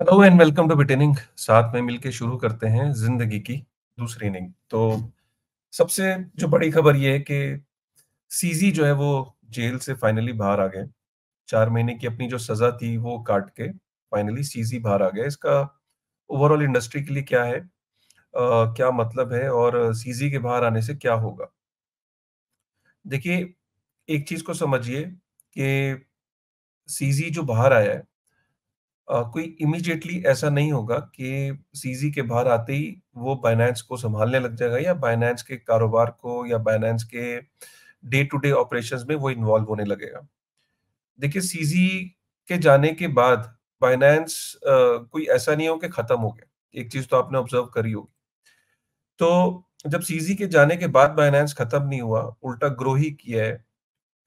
Hello and welcome to बिटेनिंग साथ में मिलके शुरू करते हैं ज़िंदगी की दूसरी इनिंग तो सबसे जो बड़ी खबर ये है कि सीजी जो है वो जेल से फाइनली बाहर आ गए। चार महीने की अपनी जो सजा थी वो काट के फाइनली सीजी बाहर आ गया इसका ओवरऑल इंडस्ट्री के लिए क्या है? आ, क्या मतलब है और सीजी के बाहर आने से क्या होगा? देखिए एक चीज़ को समझिए कि सीजी जो बाहर आया है कोई इमीडिएटली ऐसा नहीं होगा कि सीज़ी के बाहर आते ही वो बायनेंस को संभालने लग जाएगा या बायनेंस के कारोबार को या बायनेंस के डे टू डे ऑपरेशंस में वो इन्वॉल्व होने लगेगा। देखिए सीज़ी के जाने के बाद बायनेंस अ, कोई ऐसा नहीं हो कि खत्म हो गया। एक चीज़ तो आपने ऑब्ज़र्व करी होगी। तो जब सीज़ी के जाने के बाद बाइनेंस खत्म नहीं हुआ, उल्टा ग्रो ही किया है।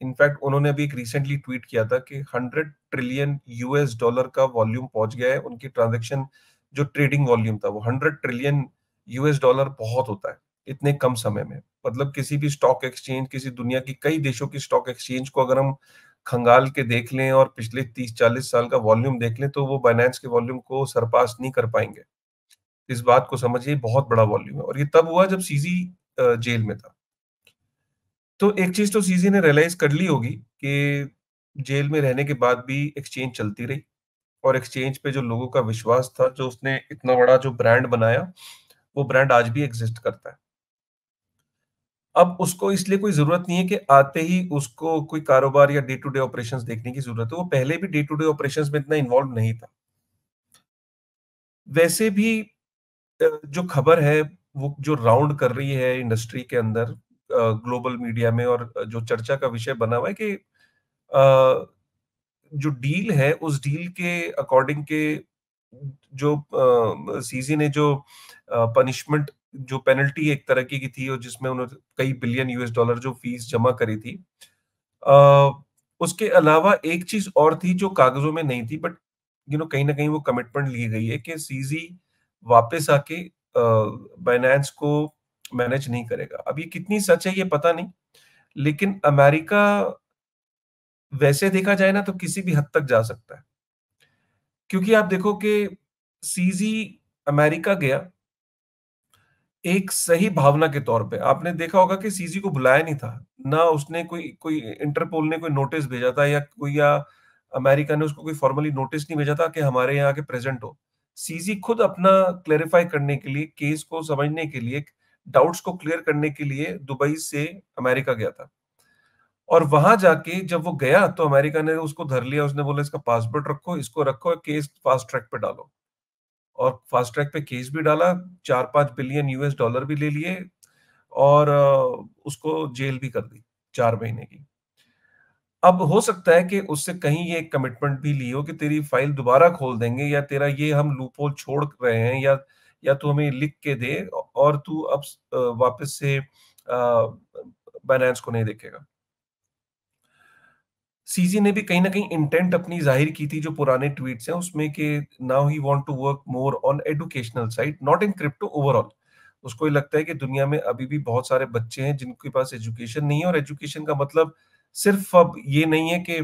इनफैक्ट उन्होंने अभी एक रिसेंटली ट्वीट किया था कि 100 ट्रिलियन यूएस डॉलर का वॉल्यूम पहुँच गया है, उनकी ट्रांजेक्शन जो ट्रेडिंग वॉल्यूम था वो 100 ट्रिलियन यूएस डॉलर बहुत होता है, इतने कम समय में। मतलब किसी भी स्टॉक एक्सचेंज किसी दुनिया की कई देशों की स्टॉक एक्सचेंज को अगर हम खंगाल के देख लें और पिछले 30-40 साल का वॉल्यूम देख लें तो वो बाइनेंस के वॉल्यूम को सरपास नहीं कर पाएँगे। इस बात को समझिए, बहुत बड़ा वॉल्यूम है। और ये तब हुआ जब सीजी जेल में था। तो एक चीज़ तो सीजी ने रियलाइज़ कर ली होगी कि जेल में रहने के बाद भी एक्सचेंज चलती रही और एक्सचेंज पे जो लोगों का विश्वास था, जो उसने इतना बड़ा जो ब्रांड बनाया, वो ब्रांड आज भी एग्जिस्ट करता है। अब उसको इसलिए कोई ज़रूरत नहीं है कि आते ही उसको कोई कारोबार या डे टू डे ऑपरेशंस देखने की ज़रूरत है। वो पहले भी डे टू डे ऑपरेशंस में इतना इन्वॉल्व नहीं था। वैसे भी जो खबर है, वो जो राउंड कर रही है इंडस्ट्री के अंदर ग्लोबल मीडिया में और जो चर्चा का विषय बना हुआ है कि जो डील है, उस डील के अकॉर्डिंग के जो सीजी ने जो पनिशमेंट, जो पेनल्टी एक तरह की थी और जिसमें उन्होंने कई बिलियन यूएस डॉलर जो फ़ीस जमा करी थी उसके अलावा एक चीज़ और थी जो कागजों में नहीं थी बट यू नो कहीं ना कहीं वो कमिटमेंट ली गई है कि सीजी वापस आके बाइनेंस को मैनेज नहीं करेगा। अब ये कितनी सच है ये पता नहीं, लेकिन अमेरिका वैसे देखा जाए ना तो किसी भी हद तक जा सकता है। क्योंकि आप देखो कि सीजी अमेरिका गया एक सही भावना के तौर पे। आपने देखा होगा कि सीजी को बुलाया नहीं था, ना उसने कोई कोई इंटरपोल ने कोई नोटिस भेजा था या कोई, या अमेरिका ने उसको कोई फॉर्मली नोटिस नहीं भेजा था कि हमारे यहाँ के प्रेजेंट हो। सीजी खुद अपना क्लेरिफाई करने के लिए केस को समझने के लिए डाउट्स को क्लियर करने के लिए दुबई से अमेरिका गया था। और वहाँ जाके जब वो गया तो अमेरिका ने उसको धर लिया, उसने बोला, इसका पासपोर्ट रखो, इसको रखो, केस फास्ट ट्रैक पे डालो। और फास्ट ट्रैक पे केस भी डाला चार पाँच बिलियन यूएस डॉलर भी ले लिए और उसको जेल भी कर दी चार महीने की। अब हो सकता है कि उससे कहीं ये कमिटमेंट भी ली हो कि तेरी फ़ाइल दोबारा खोल देंगे या तेरा ये हम लूपोल छोड़ रहे हैं या या तू हमें लिख के दे और तू अब वापस से बाइनेंस को नहीं देखेगा। सीजी ने भी कहीं ना कहीं इंटेंट अपनी ज़ाहिर की थी, जो पुराने ट्वीट्स हैं, उसमें कि now he want to work more on educational side not in crypto overall उसको ये लगता है कि दुनिया में अभी भी बहुत सारे बच्चे हैं जिनके पास एजुकेशन नहीं है और एजुकेशन का मतलब सिर्फ़ अब ये नहीं है कि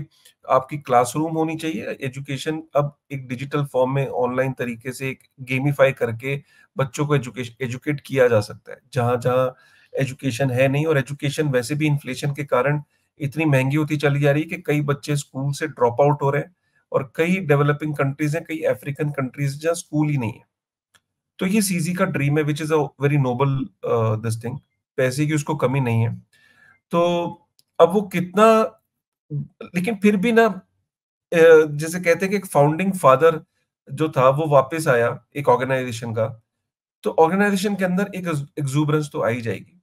आपकी क्लासरूम होनी चाहिए, एजुकेशन अब एक डिजिटल फॉर्म में ऑनलाइन तरीके से एक गेमिफाई करके बच्चों को एजुकेशन एजुकेट किया जा सकता है। जहाँ जहाँ एजुकेशन है नहीं और एजुकेशन वैसे भी इन्फ्लेशन के कारण इतनी महँगी होती चली जा रही है कि कई बच्चे स्कूल से ड्रॉप आउट हो रहे हैं और कई डेवलपिंग कंट्रीज़ हैं, कई अफ्रीकन कंट्रीज़ जहाँ स्कूल ही नहीं है। तो ये सीजी का ड्रीम है which is a very noble this thing पैसे की उसको कमी नहीं है। तो अब वो कितना, लेकिन फिर भी ना जैसे कहते हैं कि फाउंडिंग फादर जो था, वो वापस आया एक ऑर्गेनाइजेशन का तो ऑर्गेनाइजेशन के अंदर एक एग्जूबरेंस तो आई जाएगी।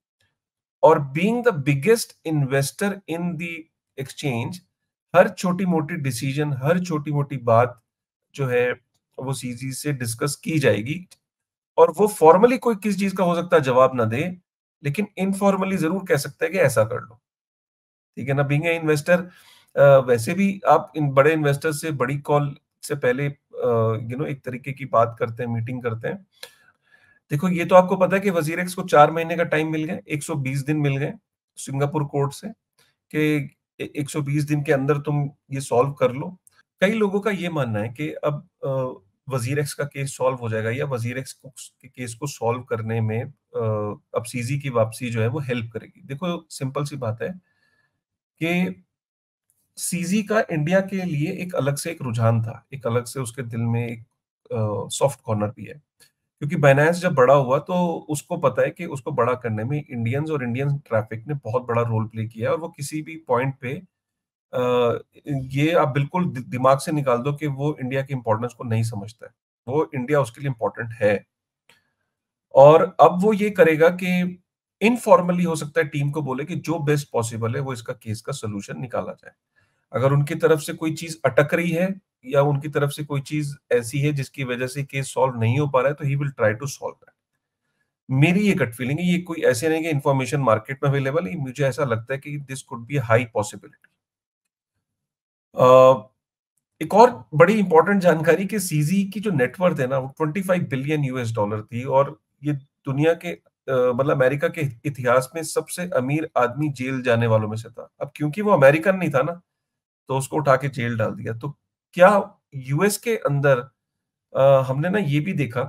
और being the biggest investor in the exchange हर छोटी मोटी डिसीज़न हर छोटी मोटी बात जो है, वो सीजी से डिस्कस की जाएगी। और वो फॉर्मली कोई किस चीज़ का हो सकता है, जवाब ना दे, लेकिन इनफॉर्मली ज़रूर कह सकता है कि ऐसा कर लो। ठीक है ना बींग इन्वेस्टर वैसे भी आप इन बड़े इन्वेस्टर से, बड़ी कॉल से पहले यू नो एक तरीके की बात करते हैं मीटिंग करते हैं। देखो, ये तो आपको पता है कि वज़ीर एक्स को चार महीने का टाइम मिल गया 120 दिन मिल गए सिंगापुर कोर्ट से कि 120 दिन के अंदर तुम ये सॉल्व कर लो। कई लोगों का ये मानना है कि अब वज़ीर एक्स का केस सॉल्व हो जाएगा या वज़ीर एक्स के केस को सॉल्व करने में अब सीजी की वापसी जो है वो हेल्प करेगी। देखो सिंपल सी बात है कि सीजी का इंडिया के लिए एक अलग से एक रुझान था एक अलग से उसके दिल में एक सॉफ्ट कॉर्नर भी है। क्योंकि बाइनेंस जब बड़ा हुआ तो उसको पता है कि उसको बड़ा करने में इंडियंस और इंडियन ट्रैफ़िक ने बहुत बड़ा रोल प्ले किया है और वो किसी भी पॉइंट पे आ, ये आप बिल्कुल दिमाग से निकाल दो कि वो इंडिया की इंपॉर्टेंस को नहीं समझता है। वो इंडिया उसके लिए इंपॉर्टेंट है। और अब वो ये करेगा कि इनफॉर्मली हो सकता है टीम को बोले कि जो बेस्ट पॉसिबल है, वो इसका केस का सोल्यूशन निकाला जाए। अगर उनकी तरफ़ से कोई चीज़ अटक रही है या उनकी तरफ़ से कोई चीज़ ऐसी है जिसकी वजह से केस सॉल्व नहीं हो पा रहा है तो he will try to solve that मेरी ये गट फीलिंग है, ये कोई ऐसे नहीं कि इंफॉर्मेशन मार्केट में अवेलेबल है, मुझे ऐसा लगता है कि this could be high possibility एक और बड़ी इंपॉर्टेंट जानकारी कि सीजी की जो नेटवर्थ है ना, वो 25 बिलियन यूएस डॉलर थी और ये दुनिया के मतलब अमेरिका के इतिहास में सबसे अमीर आदमी जेल जाने वालों में से था। अब क्योंकि वो अमेरिकन नहीं था ना तो उसको उठा के जेल डाल दिया। तो क्या यूएस के अंदर आ, हमने ना ये भी देखा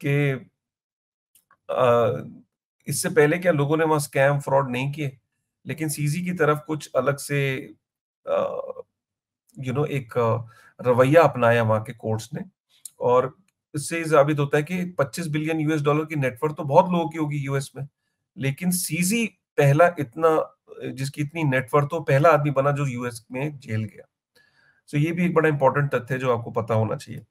कि इससे पहले क्या लोगों ने वहाँ स्कैम फ्रॉड नहीं किए? लेकिन सीजी की तरफ़ कुछ अलग से यू नो एक रवैया अपनाया वहाँ के कोर्ट्स ने। और इससे साबित होता है कि 25 बिलियन यूएस डॉलर की नेटवर्क तो बहुत लोगों की होगी यूएस में, लेकिन सीजी पहला इतना, जिसकी इतनी नेटवर्क तो पहला आदमी बना जो यूएस में जेल गया। सो ये भी एक बड़ा इंपॉर्टेंट तथ्य है जो आपको पता होना चाहिए।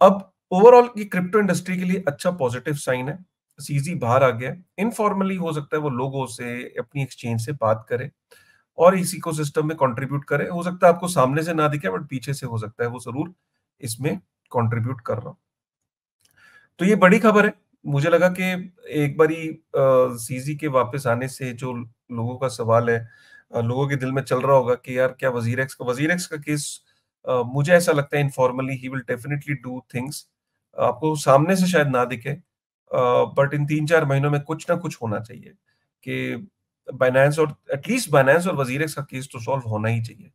अब ओवरऑल ये क्रिप्टो इंडस्ट्री के लिए अच्छा पॉजिटिव साइन है। सीजी बाहर आ गया। इनफॉर्मली हो सकता है वो लोगों से, अपनी एक्सचेंज से बात करे और इस इकोसिस्टम में कंट्रीब्यूट करे। हो सकता है आपको सामने से ना दिखे बट पीछे से हो सकता है वो ज़रूर इसमें कंट्रीब्यूट कर रहा तो ये बड़ी खबर है। मुझे लगा कि एक बारी सीजी के वापस आने से जो लोगों का सवाल है लोगों के दिल में चल रहा होगा कि यार, क्या वज़ीर एक्स का, वज़ीर एक्स का केस मुझे ऐसा लगता है informally he will definitely do things आपको सामने से शायद ना दिखे बट इन तीन चार महीनों में कुछ ना कुछ होना चाहिए कि बाइनेंस और एटलीस्ट बाइनेंस और वज़ीर एक्स का केस तो सॉल्व होना ही चाहिए।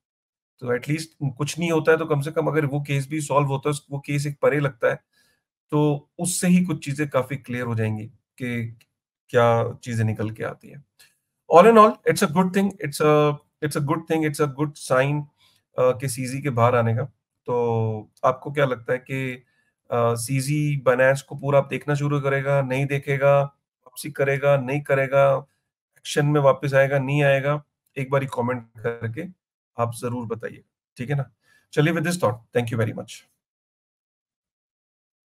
तो एटलीस्ट कुछ नहीं होता है तो कम से कम अगर वो केस भी सॉल्व होता है वो केस एक परे लगता है तो उससे ही कुछ चीज़ें काफ़ी क्लियर हो जाएँगी कि क्या चीज़ें निकल के आती है। All in all it's a good thing it's a it's a good thing it's a good sign के सीजी के बाहर आने का। तो आपको क्या लगता है कि सीजी बाइनेंस को पूरा आप देखना शुरू करेगा, नहीं देखेगा, वापसी करेगा, नहीं करेगा एक्शन में वापस आएगा, नहीं आएगा, एक बार कमेंट करके आप ज़रूर बताइए ठीक है ना? चलिए with this thought thank you very much